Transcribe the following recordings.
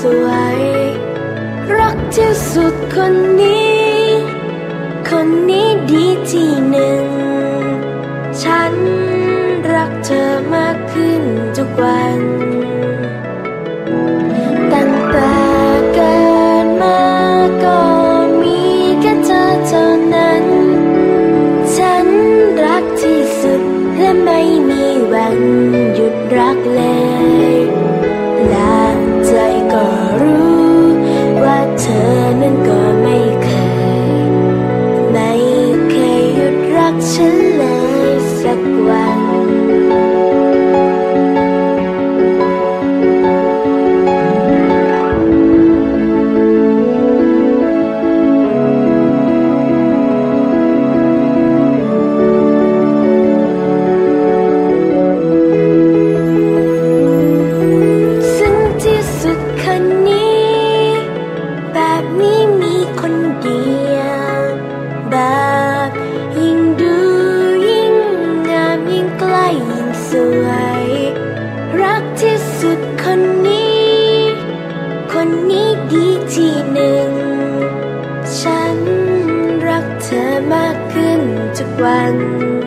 สวย รักที่สุดคนนี้ 习惯。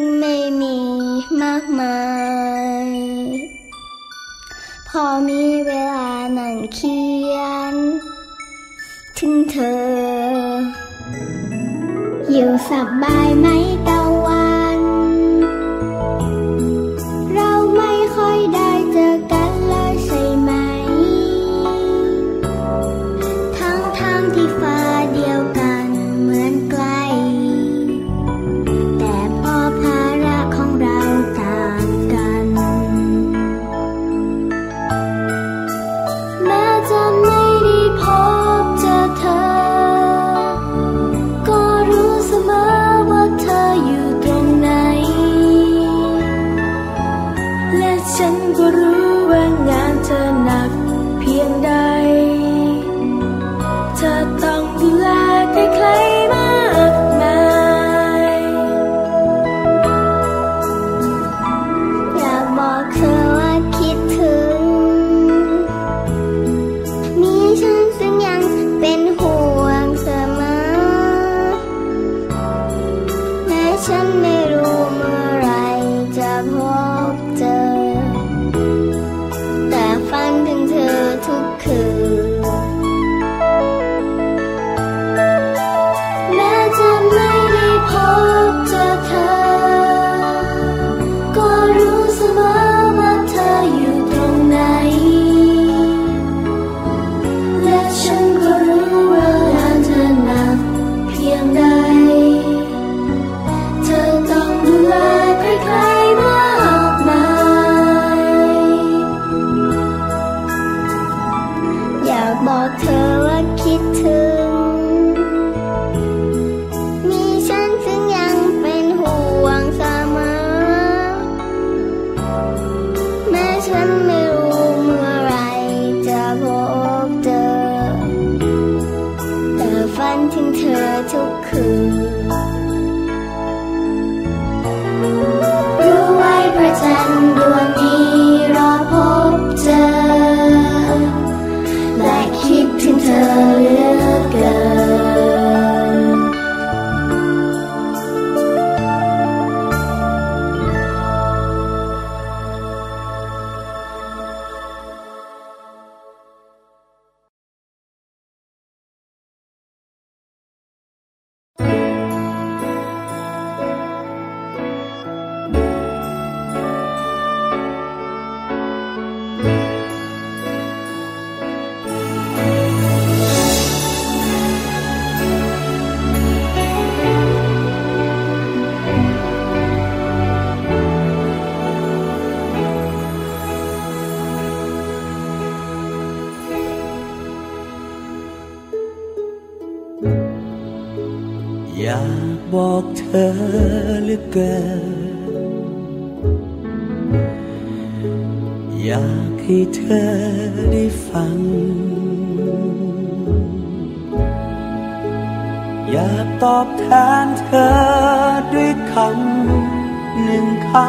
งไม่มีมากมาย พอมีเวลานั่งเขียน ถึงเธอ อยู่สบายไหม 甜美 กอยากให้เธอได้ฟัง อยากตอบแทนเธอด้วยคำหนึ่งคำ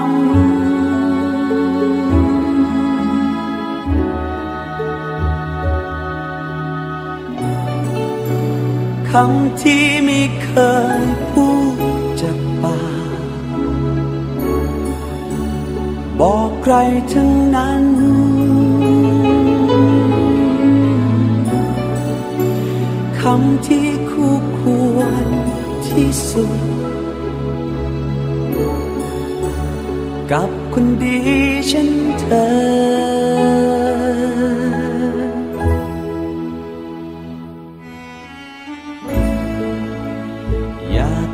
คำที่ไม่เคยพูด ใครทั้งนั้น คำที่คู่ควรที่สุด กับคนดีเช่นเธอ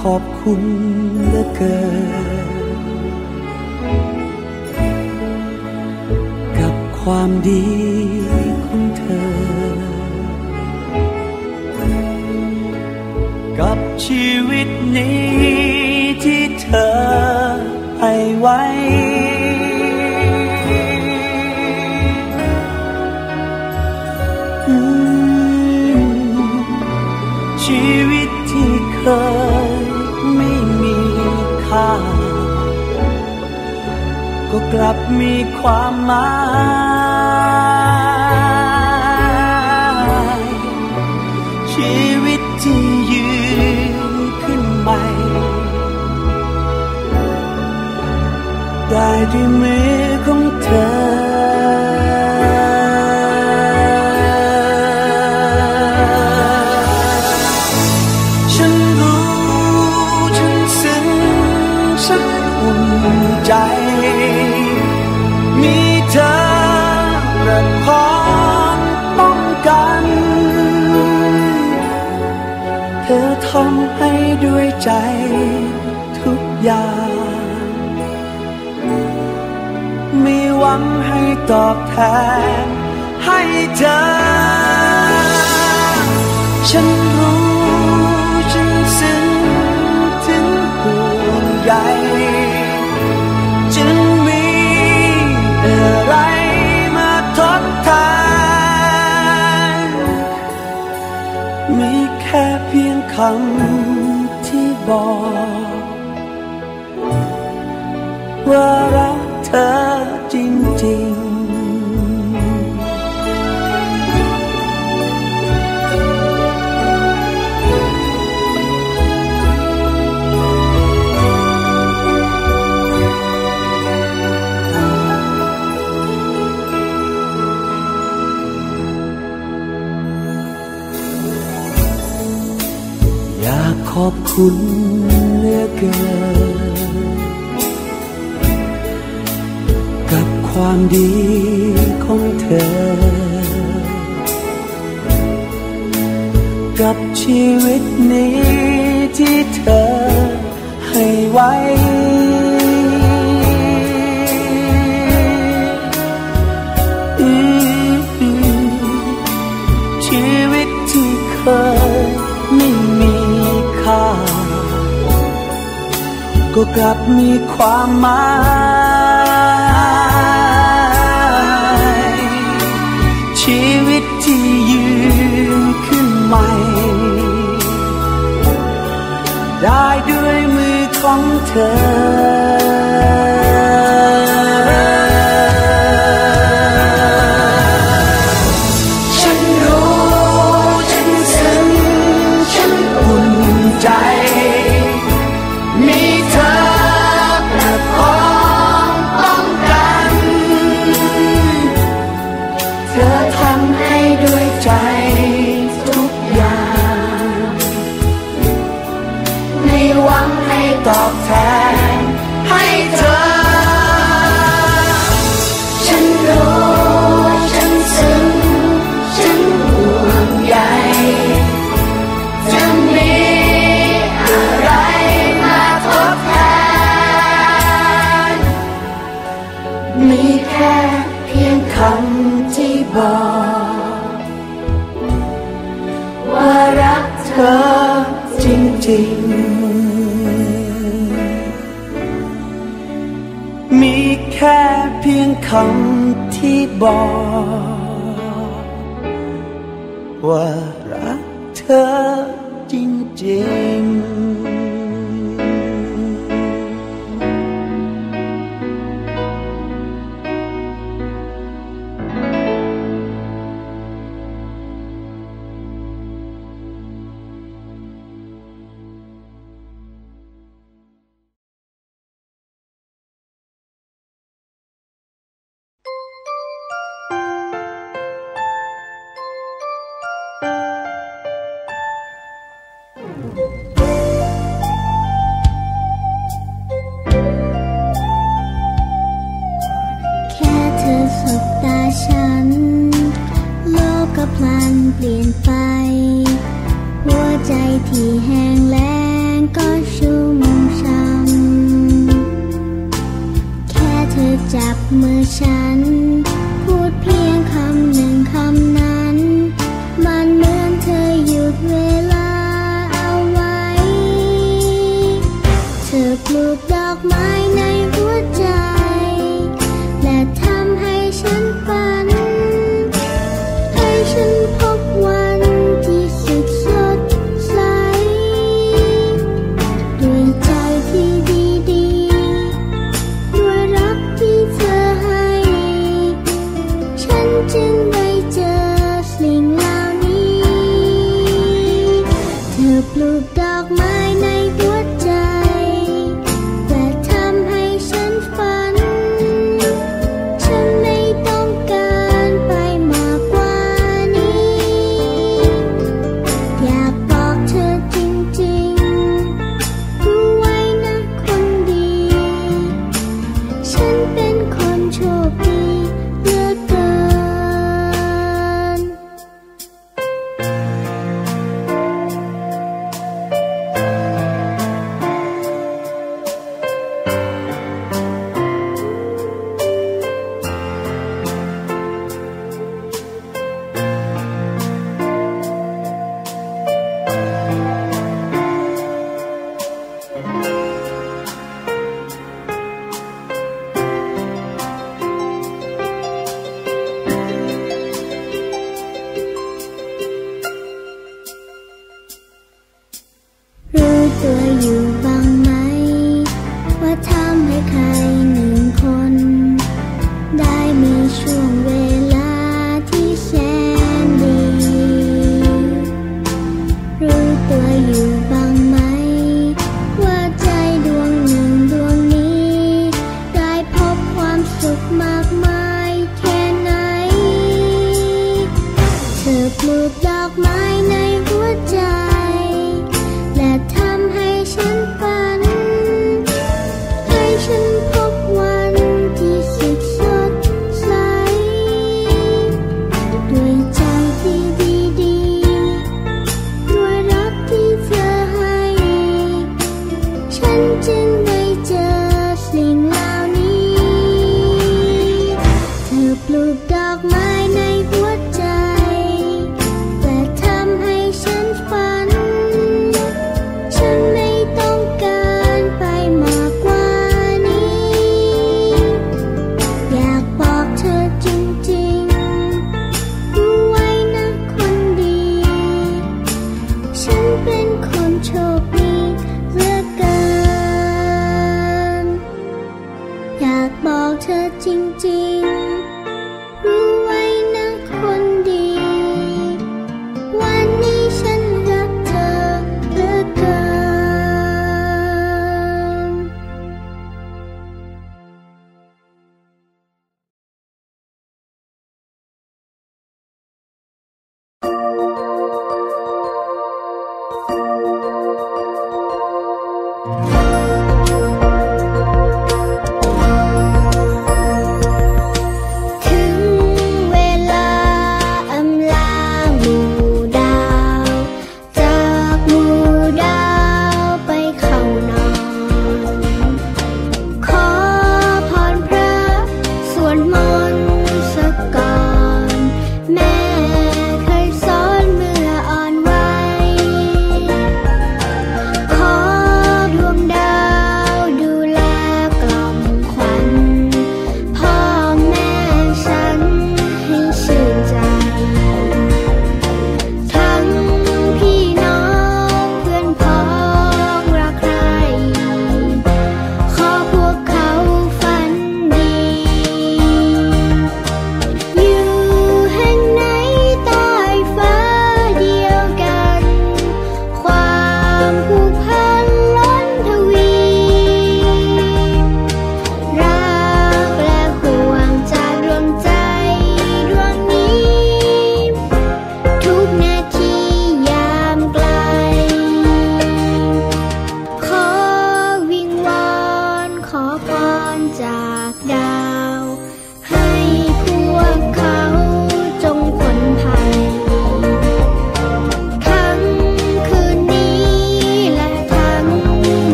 ขอบคุณเหลือเกิน ความดีของเธอ กับชีวิตนี้ที่เธอให้ไว้ ชีวิตที่เคยไม่มีค่า ก็กลับมีความหมาย ด้วยมือของเธอฉันรู้ฉันซึ้งฉันอุ่นใจ มีเธอและพร้อมป้องกัน เธอทำให้ด้วยใจทุกอย่าง งให้ตอบแทนให้เธอ ฉันรู้ฉันซึ้งถึงห่วงใยจึงมีอะไรมาทดแทนมีแค่เพียงคำที่บอกว่ารักเธอ จริง อยากขอบคุณเหลือเกิน ความดีของเธอ กับชีวิตนี้ที่เธอให้ไว้ ชีวิตที่เคยไม่มีค่า ก็กลับมีความหมาย ได้ด้วยมือของเธอำที่บอก ว่ารักเธอจริงๆ บ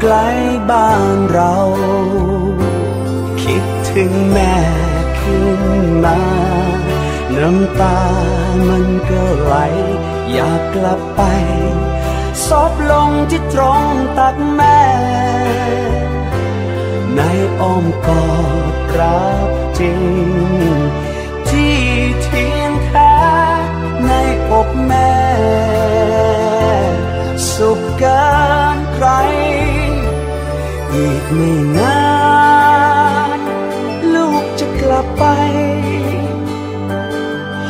ไกลบ้านเรา คิดถึงแม่ขึ้นมา น้ำตามันก็ไหล อยากกลับไปซบลงที่ตรงตักแม่ ในอ้อมกอดรับจริง ที่ทียงแท้ในอกแม่ สุขเกินใคร อีกไม่นานลูกจะกลับไป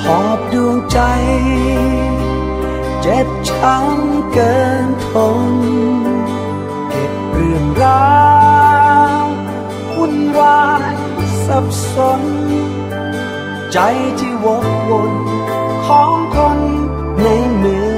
หอบดวงใจ เจ็บช้ำเกินทน เก็บเรื่องราววุ่นวายสับสน ใจที่วกวนของคนในเมือง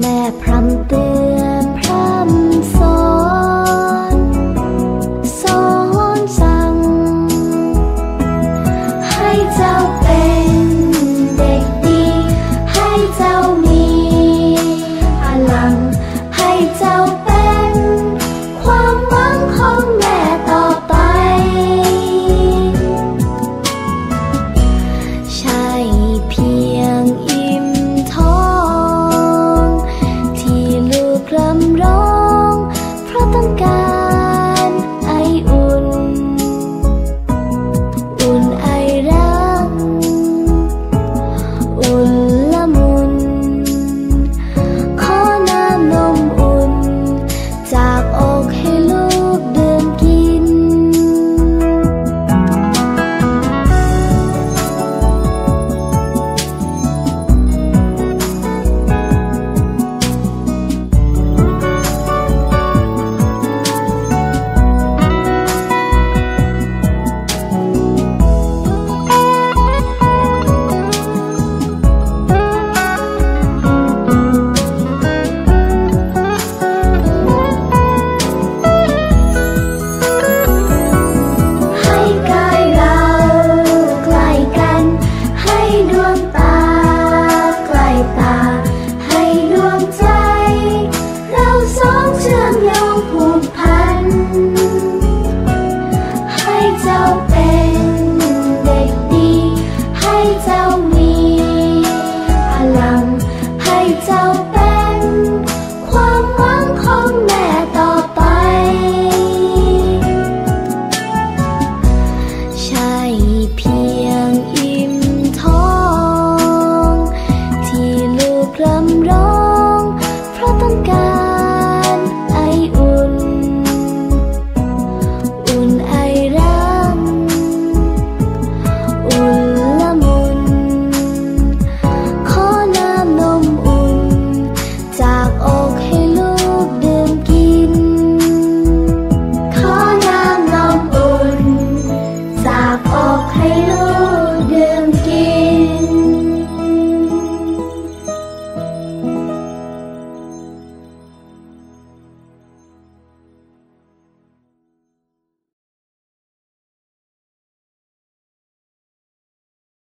แม่พระ